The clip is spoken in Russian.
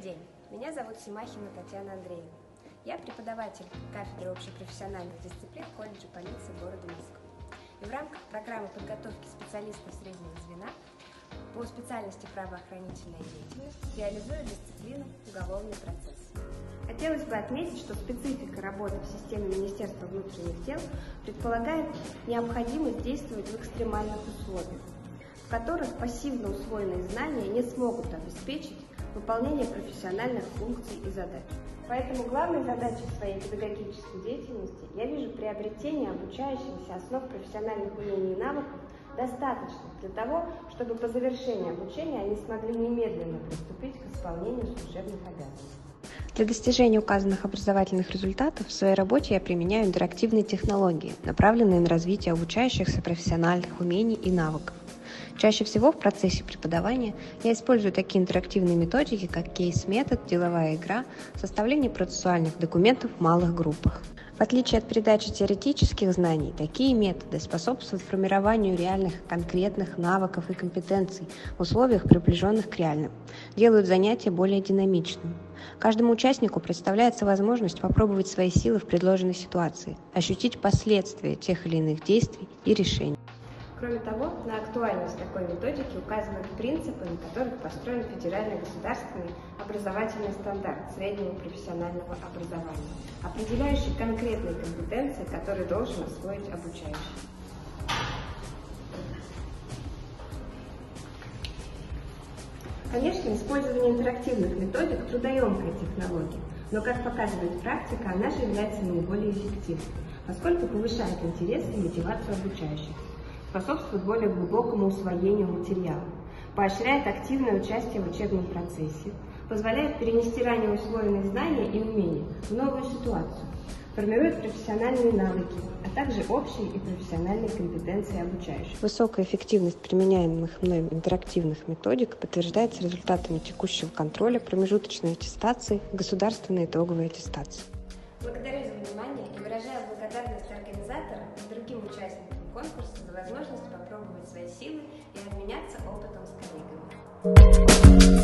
Меня зовут Симахина Татьяна Андреевна. Я преподаватель кафедры общепрофессиональных дисциплин колледжа полиции города Минска. И в рамках программы подготовки специалистов среднего звена по специальности правоохранительная деятельность реализую дисциплину уголовный процесс. Хотелось бы отметить, что специфика работы в системе Министерства внутренних дел предполагает необходимость действовать в экстремальных условиях, в которых пассивно усвоенные знания не смогут обеспечить выполнение профессиональных функций и задач. Поэтому главной задачей своей педагогической деятельности я вижу приобретение обучающихся основ профессиональных умений и навыков достаточно для того, чтобы по завершении обучения они смогли немедленно приступить к исполнению служебных обязанностей. Для достижения указанных образовательных результатов в своей работе я применяю интерактивные технологии, направленные на развитие обучающихся профессиональных умений и навыков. Чаще всего в процессе преподавания я использую такие интерактивные методики, как кейс-метод, деловая игра, составление процессуальных документов в малых группах. В отличие от передачи теоретических знаний, такие методы способствуют формированию реальных конкретных навыков и компетенций в условиях, приближенных к реальным, делают занятия более динамичным. Каждому участнику представляется возможность попробовать свои силы в предложенной ситуации, ощутить последствия тех или иных действий и решений. Кроме того, на актуальность такой методики указывают принципы, на которых построен федеральный государственный образовательный стандарт среднего профессионального образования, определяющий конкретные компетенции, которые должен освоить обучающий. Конечно, использование интерактивных методик – трудоемкая технология, но, как показывает практика, она же является наиболее эффективной, поскольку повышает интерес и мотивацию обучающихся способствует более глубокому усвоению материала, поощряет активное участие в учебном процессе, позволяет перенести ранее усвоенные знания и умения в новую ситуацию, формирует профессиональные навыки, а также общие и профессиональные компетенции обучающих. Высокая эффективность применяемых мной интерактивных методик подтверждается результатами текущего контроля, промежуточной аттестации, государственной итоговой аттестации. Благодарю за внимание и выражаю благодарность организаторам и другим участникам конкурса за возможность попробовать свои силы и обменяться опытом с коллегами.